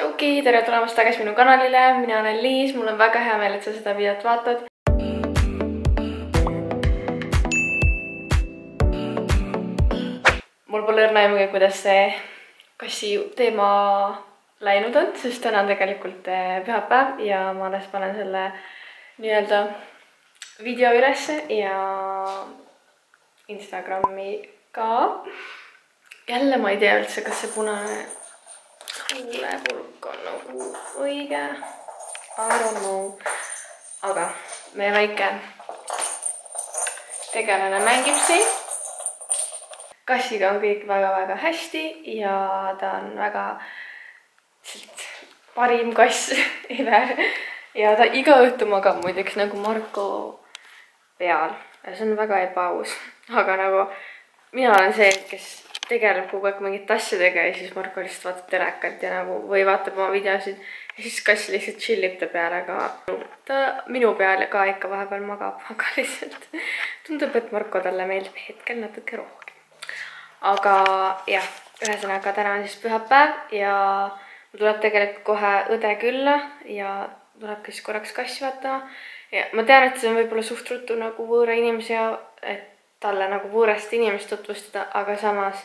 tšauki, tere tulemast tagasi minu kanalile, mina olen Liis, mul on väga hea meel, et sa seda videot vaatad. mul pole õrna aimugi, kuidas see kassi teema läinud on, sest täna on tegelikult eh, pühapäev ja ma alles panen selle nii-öelda video ülesse ja Instagrami ka. jälle ma ei tea üldse, kas see punane tuulepulk on nagu õige. I don't know. aga meie väike tegelane mängib siin. kassiga on kõik väga-väga hästi ja ta on väga lihtsalt parim kass ever. ja ta iga õhtu magab muideks nagu Marko peal ja see on väga ebaaus, aga nagu mina olen see, kes tegeleb kogu aeg mingite asjadega ja siis Marko lihtsalt vaatab telekat ja nagu või vaatab oma videosid ja siis kass lihtsalt chill ib ta peal, aga ta minu peal ka ikka vahepeal magab, aga lihtsalt tundub, et Marko talle meeldib hetkel natuke rohkem. aga jah, ühesõnaga täna on siis pühapäev ja mul tuleb tegelikult kohe õde külla ja tulebki siis korraks kassi vaatama ja ma tean, et see on võib-olla suht ruttu nagu võõra inimese ja et talle nagu võõrast inimest tutvustada, aga samas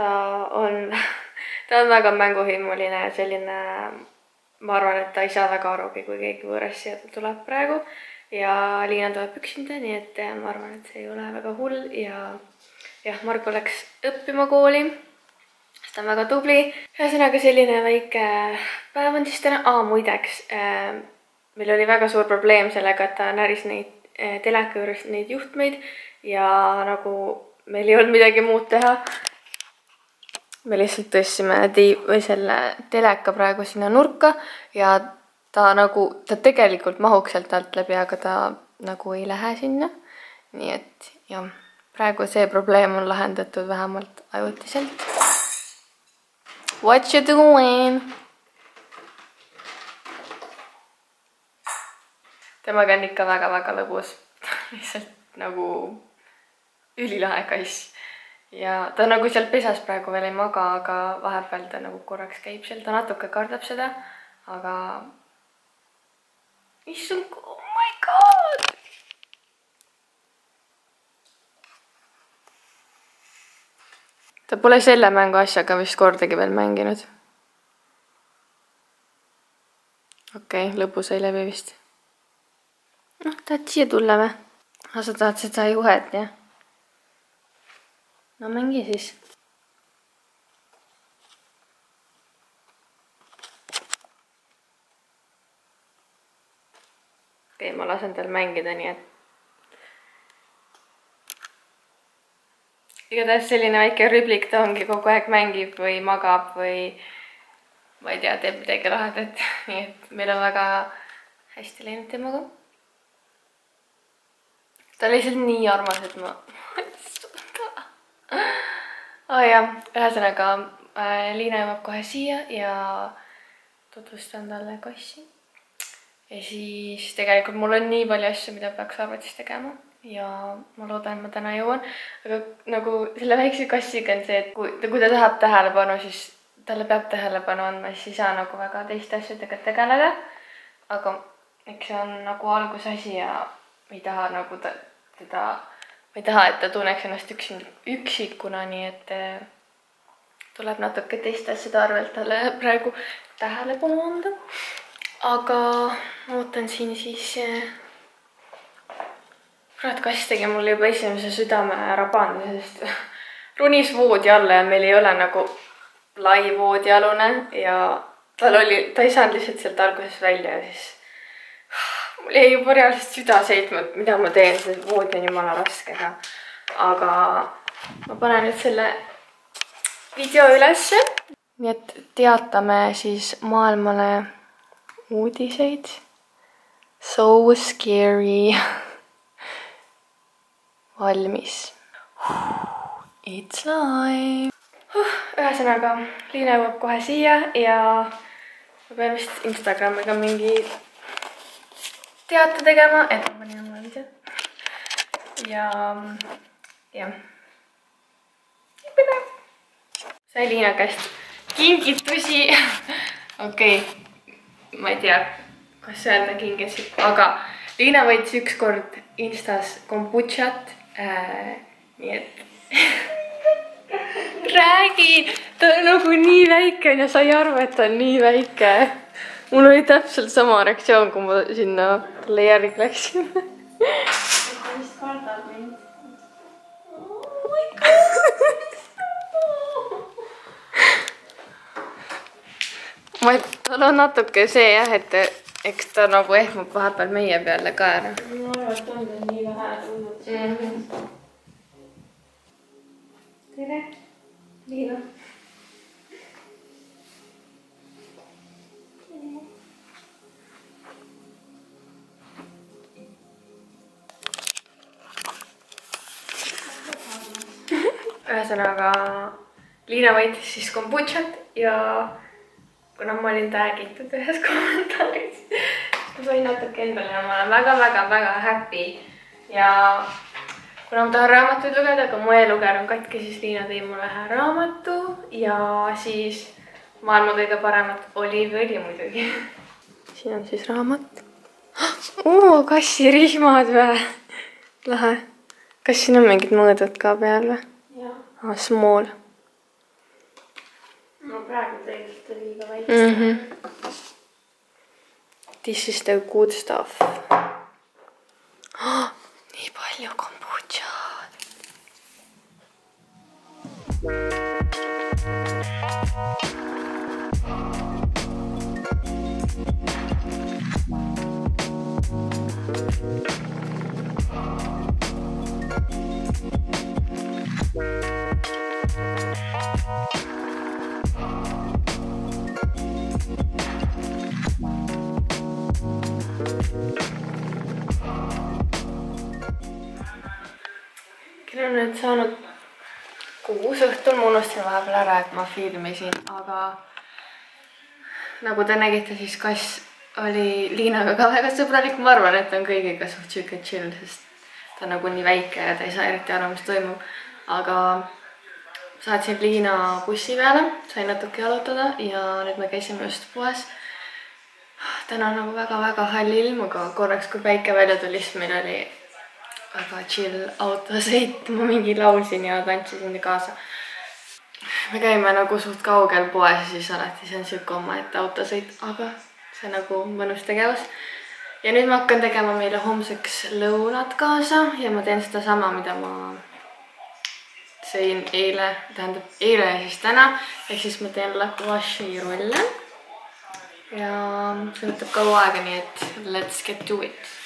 ta on, ta on väga mänguhimuline ja selline, ma arvan, et ta ei saa väga arugi, kui keegi võõras siia tuleb praegu. ja Liina tuleb üksinda, nii et ma arvan, et see ei ole väga hull ja jah, Margo läks õppima kooli, sest ta on väga tubli. ühesõnaga selline väike päev on siis täna, aa muideks äh,, meil oli väga suur probleem sellega, et ta näris neid äh, teleka juures neid juhtmeid ja nagu meil ei olnud midagi muud teha me lihtsalt tõstsime tii- või selle teleka praegu sinna nurka ja ta nagu, ta tegelikult mahuks sealt alt läbi, aga ta nagu ei lähe sinna. nii et jah, praegu see probleem on lahendatud vähemalt ajutiselt. What you doing? temaga on ikka väga-väga lõbus lihtsalt nagu ülilahe kass ja ta nagu seal pesas praegu veel ei maga, aga vahepeal ta nagu korraks käib seal, ta natuke kardab seda, aga issand, oh my god. ta pole selle mängu asjaga vist kordagi veel mänginud. okei okay,, lõbus ei läbi vist. noh, tahad siia tulla või? aa, sa tahad seda juhet, jah? No mängi siis. okei okay,, ma lasen tal mängida, nii et. igatahes selline väike rüblik ta ongi, kogu aeg mängib või magab või ma ei tea, teeb midagi lahedat, nii et meil on väga hästi läinud temaga. ta on lihtsalt nii armas, et ma oh jah, ühesõnaga äh, Liina jõuab kohe siia ja tutvustan talle kassi. ja siis tegelikult mul on nii palju asju, mida peaks arvutis tegema ja ma loodan, et ma täna jõuan. aga nagu selle väikse kassiga on see, et kui, kui ta tahab tähelepanu, siis talle peab tähelepanu andma, siis ei saa nagu väga teiste asjadega tegeleda. aga eks see on nagu algusasi ja ei taha nagu ta, teda ma ei taha, et ta tunneks ennast üksi, üksikuna, nii et eh, tuleb natuke teiste asjade arvelt talle praegu tähelepanu anda. aga ma ootan siin siis kurat, kass tegi mulle juba esimese südame rabanduse, sest runis voodi alla ja meil ei ole nagu lai voodialune ja tal oli, ta ei saanud lihtsalt sealt alguses välja ja siis mul jäi reaalselt süda seisma, et mida ma teen, see voodi on jumala raske, aga, aga ma panen nüüd selle video ülesse. nii et teatame siis maailmale uudiseid. So scary. valmis. It's live. ühesõnaga, Liina jõuab kohe siia ja ma pean vist Instagramiga mingi teate tegema, et ma panin oma video. ja, jah. sai Liina käest kingitusi okei okay., ma ei tea, kas öelda kingisid, aga Liina võttis ükskord Instas kombutšat äh,. nii et räägi, ta on nagu nii väike on ja sa ei arva, et ta on nii väike. Mul oli täpselt sama reaktsioon, kui ma sinna talle järgi läksin. ta vist kardab mind. ma, tal on natuke see jah, et eks ta nagu ehmub vahepeal meie peale ka ära. ma arvan, et on nii vähe tulnud. tere, ühesõnaga Liina võitis siis kombutšat ja kuna ma olin tag'itud ühes kommentaaris, siis ma sain natuke endale ja ma olen väga-väga-väga happy ja kuna ma tahan raamatuid lugeda, aga mu e-lugeja on katki, siis Liina tõi mulle ühe raamatu ja siis maailma kõige paremat oliiviõli muidugi. siin on siis raamat oo, kassirihmad või? lahe. kas siin on mingid mõõdud ka peal või? jah, aa, small no praegu tegelikult oli liiga väike mm. -hmm. This is the good stuff oh,. nii palju kombutšad. Kell on nüüd saanud kuus õhtul, ma unustasin vahepeal ära, et ma filmisin, aga nagu te nägite, siis kass oli Liinaga ka väga sõbralik, ma arvan, et on kõigiga suht sihuke chill, sest ta on nagu nii väike ja ta ei saa eriti aru, mis toimub. aga saatsin Liina bussi peale, sain natuke jalutada ja nüüd me käisime just poes. Täna nagu väga-väga hall ilm, aga korraks, kui päike välja tuli, siis meil oli väga chill autosõit, ma mingi laulsin ja tantsisin kaasa. me käime nagu suht kaugel poes siis alati see on sihuke omaette autosõit, aga see nagu mõnus tegevus. ja nüüd ma hakkan tegema meile homseks lõunat kaasa ja ma teen sedasama, mida ma sõin eile, tähendab eile ja siis täna, ehk siis ma teen lavashi rolle. Ja see võtab kaua aega, nii et let's get to it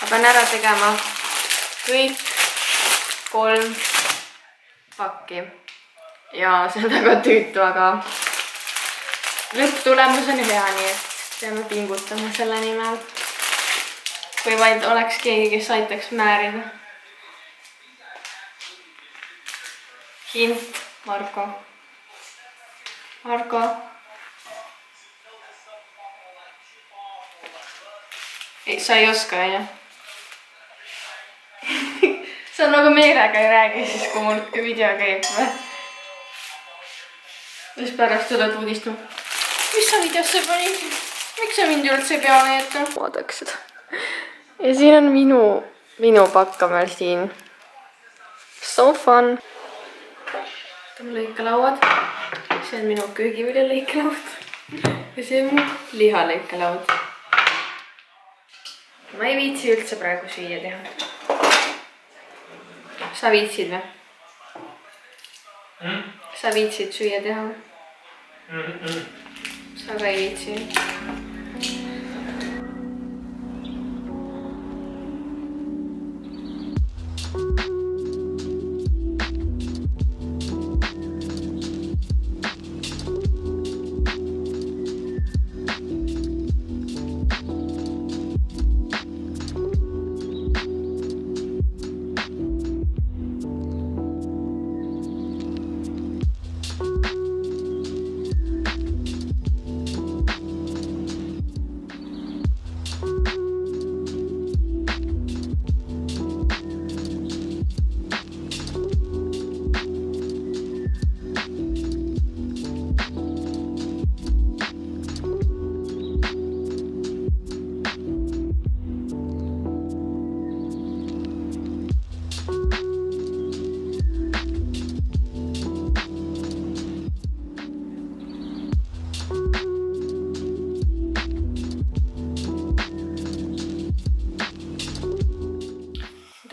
ma pean ära tegema kõik kolm pakki ja see on väga tüütu, aga lõpptulemus on hea, nii et peame pingutama selle nimel. kui vaid oleks keegi, kes aitaks määrida. hint, Marko. Marko. ei, sa ei oska, onju? sa nagu meelega ei räägi siis, kui mul video käib või? siis pärast tuled uudistama. mis sa videosse panid? miks sa mind üldse ei jäta? vaadake seda. ja siin on minu, minu pakk on veel siin. So fun. Võtame lõikelauad. see on minu köögivilja lõikelaud. ja see on mu lihalõikelaud. ma ei viitsi üldse praegu süüa teha sa viitsid või Mm? sa viitsid süüa teha või? Mm -mm. sa ka ei viitsi.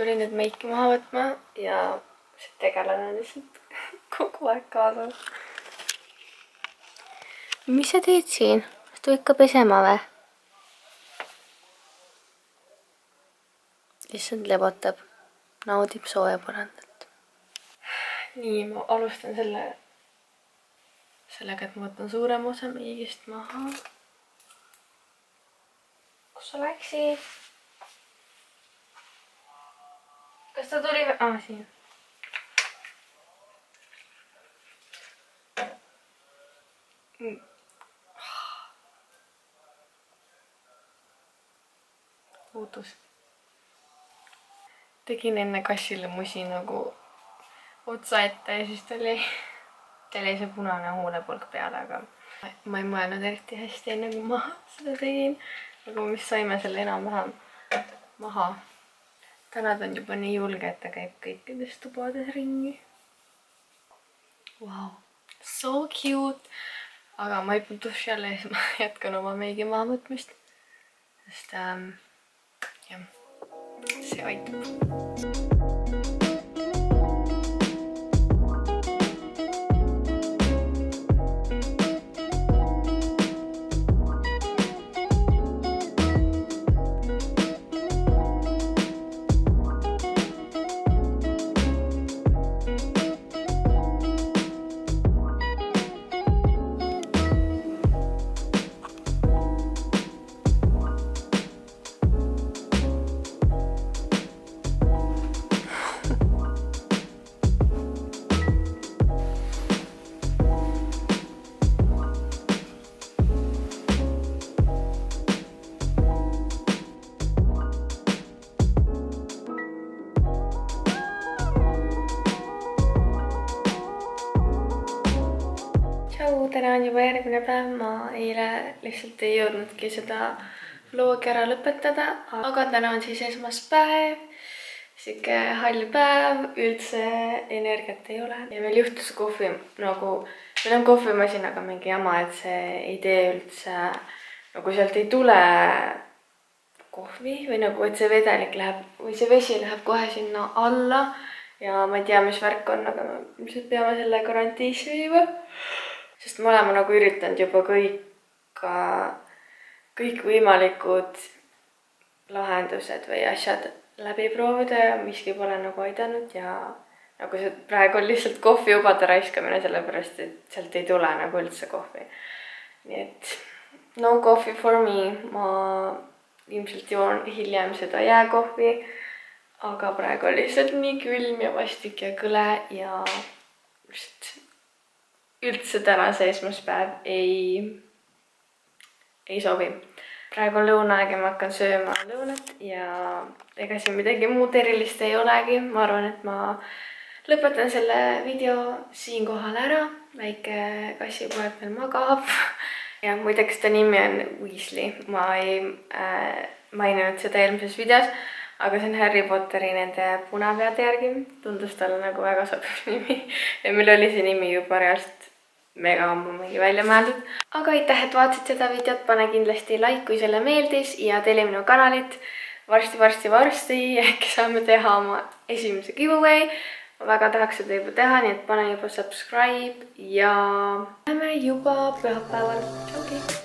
Tulin nüüd meiki maha võtma ja see tegelane on lihtsalt kogu aeg kaasas. mis sa teed siin? tuu ikka pesema või? lihtsalt lebotab, naudib sooja põrandat. nii, ma alustan selle, sellega, et ma võtan suurema osa meigist maha. kus sa läksid? Ta tuli või? aa, siin. puudus. tegin enne kassile musi nagu otsa ette ja siis tal jäi, tal jäi see punane huulepulk peale, aga ma ei mõelnud eriti hästi enne kui ma seda tegin. aga me vist saime selle enam-vähem maha. Täna ta on juba nii julge, et ta käib kõikides tubades ringi. Vau, so cute. aga ma hüppan duši alla ja siis ma jätkan oma meigi mahavõtmist. sest ähm, jah, see aitab. On juba järgmine päev, ma eile lihtsalt ei jõudnudki seda vlogi ära lõpetada, aga täna on siis esmaspäev. sihuke hall päev, üldse energiat ei ole ja meil juhtus kohvi nagu, meil on kohvimasinaga mingi jama, et see ei tee üldse nagu sealt ei tule kohvi või nagu, et see vedelik läheb või see vesi läheb kohe sinna alla ja ma ei tea, mis värk on, aga me ilmselt peame selle karantiisi viima sest me oleme nagu üritanud juba kõik, kõikvõimalikud lahendused või asjad läbi proovida ja miski pole nagu aidanud ja nagu see praegu on lihtsalt kohvijubade raiskamine, sellepärast et sealt ei tule nagu üldse kohvi. nii et no coffee for me, ma ilmselt joon hiljem seda jääkohvi. aga praegu on lihtsalt nii külm ja vastik ja kõle ja just üldse täna see esmaspäev ei, ei sobi. praegu on lõunaaeg ja ma hakkan sööma lõunat ja ega siin midagi muud erilist ei olegi, ma arvan, et ma lõpetan selle video siinkohal ära. väike kassipoeg veel magab. Ja muideks ta nimi on Weasley, ma ei äh, maininud seda eelmises videos, aga see on Harry Potteri nende punapeade järgi, tundus talle nagu väga sobiv nimi. Ja meil oli see nimi juba reaalselt mega ammu mingi välja mõeldud. aga aitäh, et vaatasid seda videot, pane kindlasti like, kui sulle meeldis ja telli minu kanalit varsti-varsti-varsti, äkki saame teha oma esimese giveaway. ma väga tahaks seda juba teha, nii et pane juba subscribe ja näeme juba pühapäeval. tšauki.